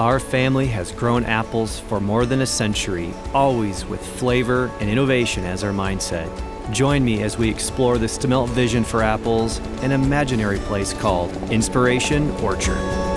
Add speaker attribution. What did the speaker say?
Speaker 1: Our family has grown apples for more than a century, always with flavor and innovation as our mindset. Join me as we explore the Stemilt vision for apples, an imaginary place called Inspiration Orchard.